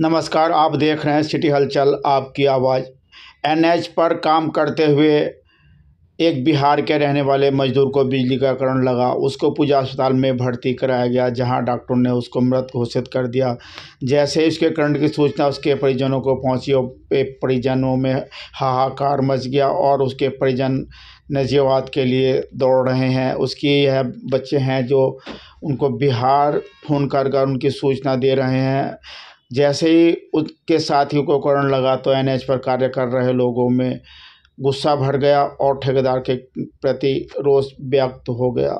नमस्कार आप देख रहे हैं सिटी हलचल आपकी आवाज़। एनएच पर काम करते हुए एक बिहार के रहने वाले मजदूर को बिजली का करंट लगा। उसको पूजा अस्पताल में भर्ती कराया गया, जहाँ डॉक्टर ने उसको मृत घोषित कर दिया। जैसे ही उसके करंट की सूचना उसके परिजनों को पहुँची और परिजनों में हाहाकार मच गया और उसके परिजन नजीवाद के लिए दौड़ रहे हैं। उसकी यह बच्चे हैं जो उनको बिहार फ़ोन कर कर उनकी सूचना दे रहे हैं। जैसे ही उसके साथियों को करंट लगा तो एनएच पर कार्य कर रहे लोगों में गुस्सा भर गया और ठेकेदार के प्रति रोष व्यक्त हो गया।